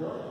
Lord.